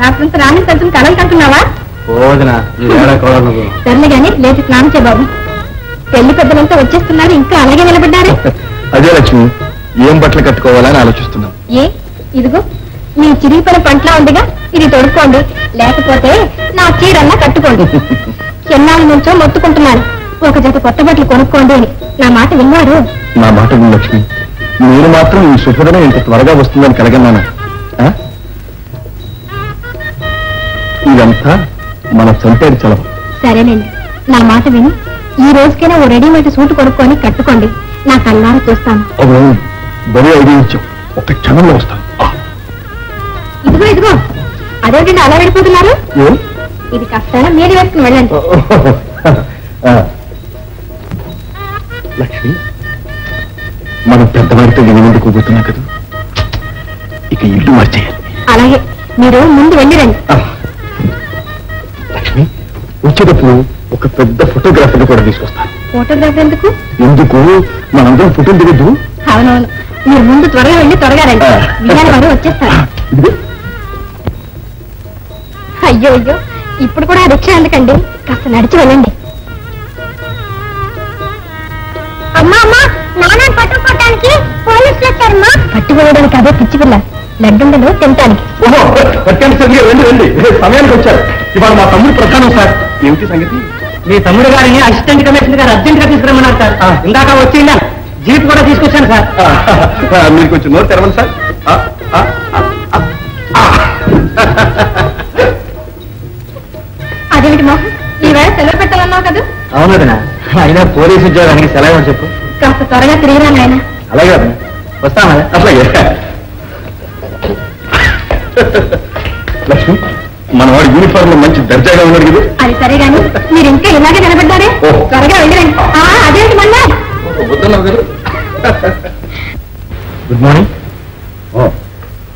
రాత్రంతా రాణి కంటున్నావా పోదిన సర్లే గాని లేచి స్నానం చే బాబు. పెళ్ళి పెద్దలంతా వచ్చేస్తున్నారు ఇంకా అలాగే నిలబడ్డారు. అదే లక్ష్మి ఏం బట్టలు కట్టుకోవాలని ఆలోచిస్తున్నాం ఏ ఇదిగో మీ చిరిగిపోయిన పంటలా ఉందిగా ఇది తొడుక్కోండి. లేకపోతే నా చీరన్నా కట్టుకోండి. ఎన్నాళ్ళ నుంచో మొత్తుకుంటున్నాను ఒక జత కొత్త బట్టలు కొనుక్కోండి అని. నా మాట విన్నారు నా మాట లక్ష్మి. మీరు మాత్రం ఈ శుభదినం ఇంత త్వరగా వస్తుందని కలగన్నానా? ఇదంతా మన సొంతేడి చలవ సరేనండి. నా మాట విని ఈ రోజుకైనా ఓ రెడీమేడ్ సూట్ కొనుక్కొని కట్టుకోండి. నా కళ్ళారా చూస్తాను. బలి ఇచ్చాం ఒక క్షణంలో వస్తాం. ఆ, ఇదిగో ఇదిగో. అదేంటండి అలా వెళ్ళిపోతున్నారు? ఇది కష్టాన మీరు వేసుకుని వెళ్ళండి. లక్ష్మి మనం పెద్దవారితో ఎనిమిది కూర్చున్నా కదా. ఇక ఇల్లు మార్చేయాలి. అలాగే మీరు ముందు వెళ్ళిరండి వచ్చేటప్పుడు ఒక పెద్ద ఫోటోగ్రాఫర్ని కూడా తీసుకొస్తాను. ఫోటోగ్రాఫర్ ఎందుకు? ఎందుకు? మనందరం ఫోటోలు దిగద్దు. అవునవును. మీరు ముందు త్వరగా వెళ్ళి త్వరగా రండి ఆ. విజయాల వారు వచ్చేస్తారు. అయ్యో అయ్యో. ఇప్పుడు కూడా రిక్షా ఎందుకండి? కాస్త నడిచి వెళ్ళండి. అమ్మా అమ్మా. నాన్న పట్టుకోవడానికి పోలీసులు వచ్చారమ్మా. పట్టుకోవడానికి అదే పిచ్చి పిల్ల. లడ్డుండలు తింటానికి ఓహో పట్టుకొని సరిగ్గా రండి రండి. సమయానికి వచ్చారు. ఇవాళ మా తమ్ముడు ప్రధానం సార్. ఏమిటి సంగతి? మీ తమ్ముడు గారిని అసిస్టెంట్ కమిషనర్ గారు అర్జెంట్గా తీసుకురమ్మన్నారు సార్. ఇందాక వచ్చిందా జీప్ కూడా తీసుకొచ్చాను సార్. మీరు కొంచెం నోరు తెరవండి సార్. ఆ, ఆ, ఆ, ఆ, ఆ. అదేమిటి మోహన్? ఈవేళ సెలవు పెట్టాలన్నావు కదా? అవునదనా అయినా పోలీసు ఉద్యోగానికి సెలవు అని చెప్పు. కాస్త త్వరగా తిరిగిరా నాయన. అలాగే. వస్తామా అట్లాగే. లక్ష్మి మనవాడు యూనిఫామ్లో మంచి దర్జాగా ఉన్నాడు కదా? అది సరే గాని మీరు ఇంకా ఇలాగే నిలబడ్డారే? ఓ. త్వరగా వెళ్ళండి ఆ, అదేంటి మళ్ళా కదా? గుడ్ మార్నింగ్ ఓ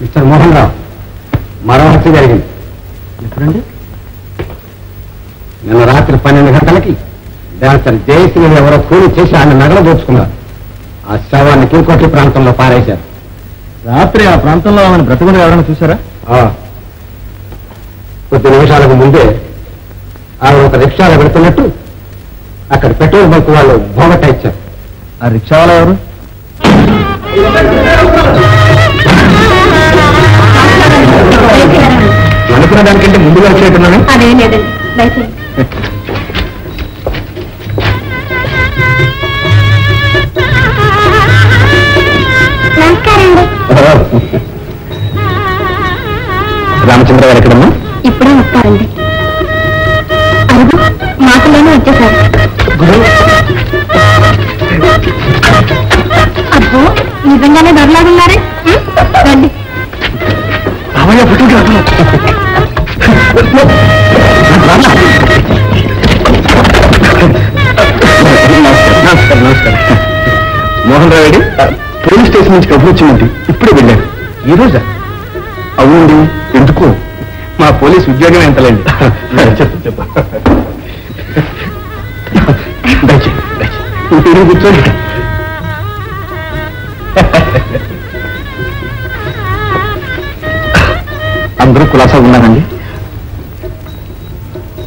మిస్టర్ మోహన్ రావు మరో హత్య జరిగింది. ఎప్పుడండి? నిన్న రాత్రి పన్నెండు గంటలకి డాక్టర్ జయశ్రీ ఎవరో కూలి చేసి ఆయన నగలు దోచుకున్నారు. ఆ శవాన్ని కింకోటి ప్రాంతంలో పారేశారు. రాత్రి ఆ ప్రాంతంలో ఆమెను బ్రతుకుని ఎవరైనా చూసారా కొద్ది నిమిషాలకు ముందే ఆవిడ ఒక రిక్షాలో పెడుతున్నట్టు అక్కడ పెట్రోల్ బంక్ వాళ్ళు భోగట్ట ఇచ్చారు. ఆ రిక్షా వాళ్ళు ఎవరు? అనుకున్న దానికంటే ముందుగా వచ్చేట్టున్నాను. అదేం లేదండి. నిజంగానే దొరలాగున్నారే ఉం? రండి. రామయ్య నమస్కారం నమస్కారం. మోహన్ రావు రెడ్డి పోలీస్ స్టేషన్ నుంచి కబురు వచ్చిందండి. ఇప్పుడే వెళ్ళారు. ఈ రోజా? అవునండి. ఎందుకు? మా పోలీస్ ఉద్యోగం ఎంతలేండి? చెప్పు చెప్పు. కూర్చోండి. అందరూ కులాసా ఉన్నారండి?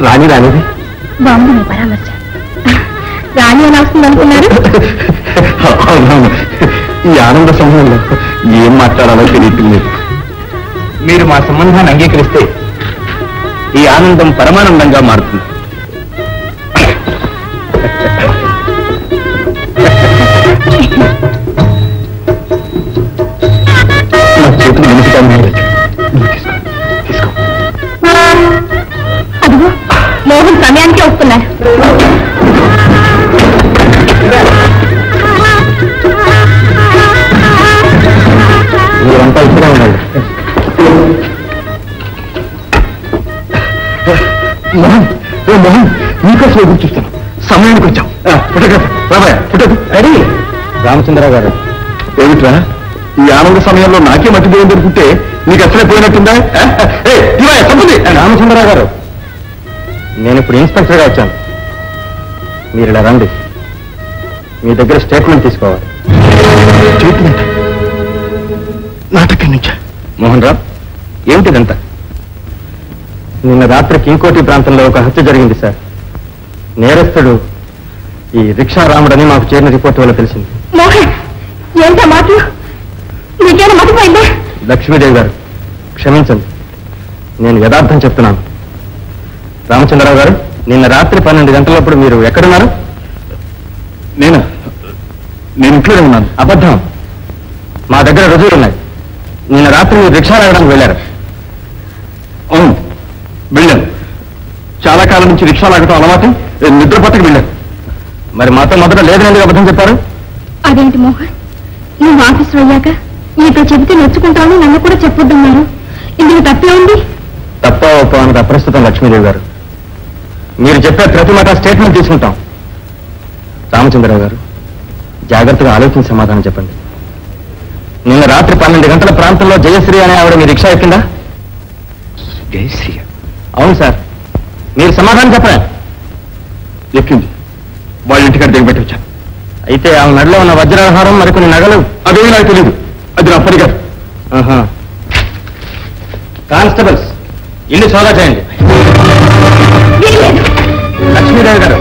రాని రానిది బాగుంది మీ పరామర్శ. రాణి ఎలా వస్తుంది అనుకున్నారు? అవునవును. ఈ ఆనంద సమయంలో ఏం మాట్లాడాలో తెలియట్లేదు మీరు మా సంబంధాన్ని అంగీకరిస్తే ఈ ఆనందం పరమానందంగా మారుతుంది. మోహన్ ఓ మోహన్ నీకోసం ఎదురు చూస్తాను సమయానికి వచ్చాం ఫోటోగ్రాఫర్ రాబాయ్ పుట్టదు రెడీ. రామచంద్రరావు గారు. ఏమిట్రా? ఈ ఆనంద సమయంలో నాకే మట్టి దేవుడు దొరికితే నీకు అసలే పోయినట్టుందా? తప్పుంది. రామచంద్రరావు గారు నేను ఇప్పుడు ఇన్స్పెక్టర్గా వచ్చాను. మీరు ఇలా రండి. మీ దగ్గర స్టేట్మెంట్ తీసుకోవాలి. స్టేట్మెంట్? నాటకం నుంచా? మోహన్ రావు ఏమిటిదంతా? నిన్న రాత్రి కింకోటి ప్రాంతంలో ఒక హత్య జరిగింది సార్. నేరస్తుడు ఈ రిక్షా రాముడని మాకు చేరిన రిపోర్ట్ వల్ల తెలిసింది. మోహన్ ఏంటా మాటలు? నీకేనా మతిపోయిందా? లక్ష్మీదేవి గారు క్షమించండి. నేను యథార్థం చెప్తున్నాను. రామచంద్రరావు గారు నిన్న రాత్రి పన్నెండు గంటలప్పుడు మీరు ఎక్కడున్నారు? నేను? నేను ఇంట్లోనే ఉన్నాను. అబద్ధం. మా దగ్గర రుజువులు ఉన్నాయి. నిన్న రాత్రి మీరు రిక్షా రావడానికి వెళ్ళారు. అవును. వెళ్ళాను. చాలా కాలం నుంచి రిక్షా లాగటం అలవాటు నిద్ర పట్టకు వెళ్ళాను. మరి మాతో మొదట లేదని అబద్ధం చెప్పారు? అదేంటి మోహన్? నువ్వు ఆఫీసులో అయ్యాక నీతో చెబితే నొచ్చుకుంటాను నన్ను కూడా చెప్పొద్దన్నారు. ఇందుకు తప్పే ఉంది? తప్ప ఒప్ప అన్నది అప్రస్తుతం లక్ష్మీదేవి గారు. మీరు చెప్పే ప్రతి మాట స్టేట్మెంట్ తీసుకుంటాం. రామచంద్రరావు గారు జాగ్రత్తగా ఆలోచించి సమాధానం చెప్పండి. నిన్న రాత్రి పన్నెండు గంటల ప్రాంతంలో జయశ్రీ అనే ఆవిడ మీ రిక్షా ఎక్కిందా? జయశ్రీ అవును సార్. మీరు సమాధానం చెప్పరా? ఎక్కింది. వాళ్ళ ఇంటికాడ దిగబెట్టి వచ్చాను. అయితే ఆమె మెడలో ఉన్న వజ్రాహారం మరికొన్ని నగలు? అదేమీ నాకు తెలియదు అది నా పని కాదు కానిస్టేబుల్స్ ఇల్లు సోదా చేయండి. లక్ష్మీదేవి గారు.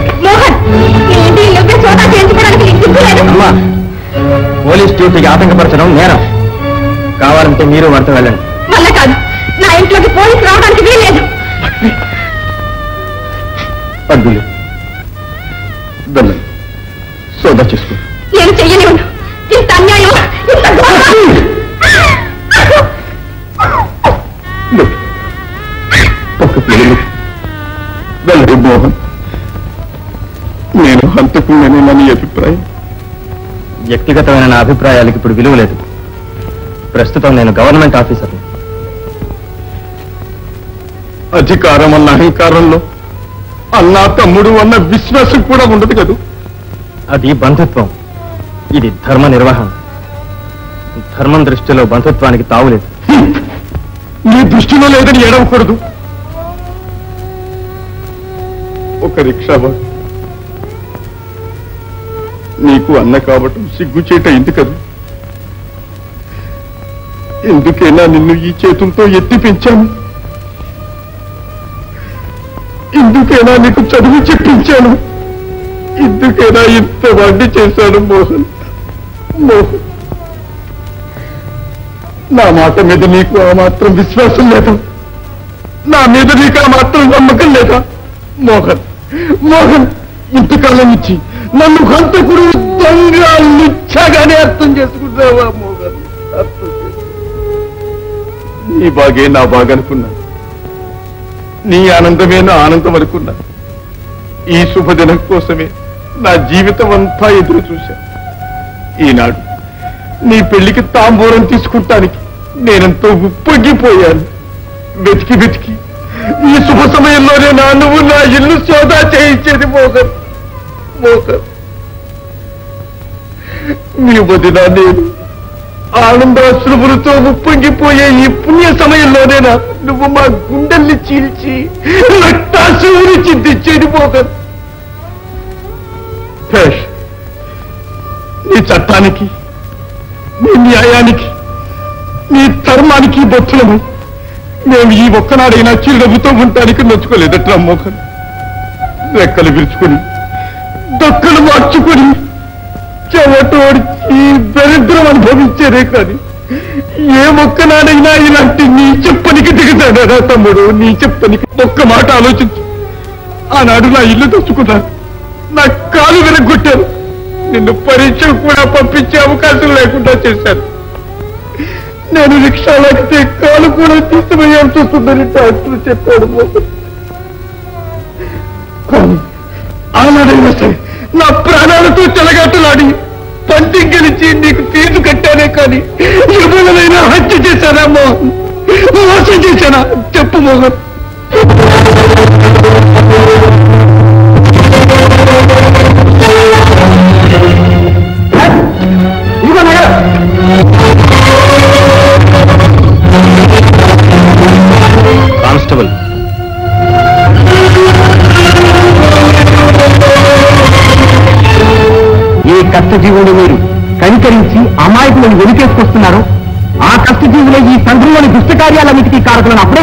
అమ్మా పోలీస్ డ్యూటీకి ఆటంకపరచడం నేరం. కావాలంటే మీరు వారితో వెళ్ళండి. నా ఇంట్లోకి పోలీసు వెళ్ళండి సోదా చేసుకో. నేను చెయ్యలేను. ఇంత అన్యాయం. ఇంత వెళ్ళండి మోహన్. నేను హంతకుండానే నీ అభిప్రాయం. వ్యక్తిగతమైన నా అభిప్రాయాలకు ఇప్పుడు విలువ లేదు. ప్రస్తుతం నేను గవర్నమెంట్ ఆఫీసర్ని. అధికారం అన్న అహంకారంలో అన్నా తమ్ముడు అన్న విశ్వాసం కూడా ఉండదు కదూ? అది బంధుత్వం. ఇది ధర్మ నిర్వహణ. ధర్మం దృష్టిలో బంధుత్వానికి తావులేదు నీ దృష్టిలో లేదని ఏడవకూడదు. ఒక రిక్షావాడు నీకు అన్న కావటం సిగ్గుచేట అయింది కదా? ఎందుకైనా నిన్ను ఈ చేతులతో ఎత్తి పెంచాను. ఎందుకైనా నీకు చదువు చెప్పించాను? ఎందుకైనా ఇంత వండి చేశాను మోహన్? మోహన్ నా మాట మీద నీకు ఆ మాత్రం విశ్వాసం లేదా? నా మీద నీకు ఆ మాత్రం నమ్మకం లేదా? మోహన్ మోహన్ ఇంతకాలం ఇచ్చి నన్ను హంతకుడు దొంగ నిచ్చాగానే అర్థం చేసుకుంటావా మోహన్? అర్థం నీ బాగే నా బాగనుకున్నా. నీ ఆనందమే నా ఆనందం అనుకున్నా. ఈ శుభదినం కోసమే నా జీవితం అంతా ఎదురు చూశా. ఈనాడు నీ పెళ్ళికి తాంబూరం తీసుకుంటానికి నేనెంతో ఉప్పొంగిపోయాను. వెతికి వెతికి ఈ శుభ సమయంలోనే నా నువ్వు నా ఇల్లు సోదా చేయించేది మోకర్. మోకర్. నీ వదిన నేను ఆనందాశ్రములతో ఉప్పొంగిపోయే ఈ పుణ్య సమయంలోనేనా నువ్వు మా గుండెల్ని చీల్చి రక్తాశువుని చింతించేది మోహన్ నీ చట్టానికి నీ న్యాయానికి నీ ధర్మానికి బొత్తులము. మేము ఈ ఒక్కనాడైనా చిరునవ్వుతో ఉండటానికి నొచ్చుకోలేదట్రా మోహన్. రెక్కలు విరుచుకుని దొక్కలు మార్చుకుని ఈ దరిద్రం అనుభవించేదే కాని ఏ ఒక్కనాడైనా ఇలాంటి నీ చెప్పనికి దిగుతాడా తమ్ముడు? నీ చెప్పనికి ఒక్క మాట ఆలోచించు. ఆనాడు నా ఇల్లు తెచ్చుకున్నాను నా కాలు వెనగొట్టాను నిన్ను పరీక్ష కూడా పంపించే అవకాశం లేకుండా చేశాను. నేను రిక్షాలో ఎక్కితే కాలు కూడా తీసివేయాల్సి వస్తుందని డాక్టర్ చెప్పాడు కానీ ఆనాడైనా సరే నా ప్రాణాలతో చెలగాటలాడి పంచి గెలిచి నీకు ఫీజు కట్టానే కానీ ఎవరినైనా హత్య చేశానా మోహన్? మోసం చేశానా? చెప్పు మోహన్. కానిస్టేబుల్. ఏ కష్టజీవులు మీరు. కనికరించి అమాయకులను వెనుకేసుకొస్తున్నారు. ఆ కష్టజీవులే ఈ సంఘంలోని దుష్టకార్యాలన్నిటికీ కారకులను అప్పుడే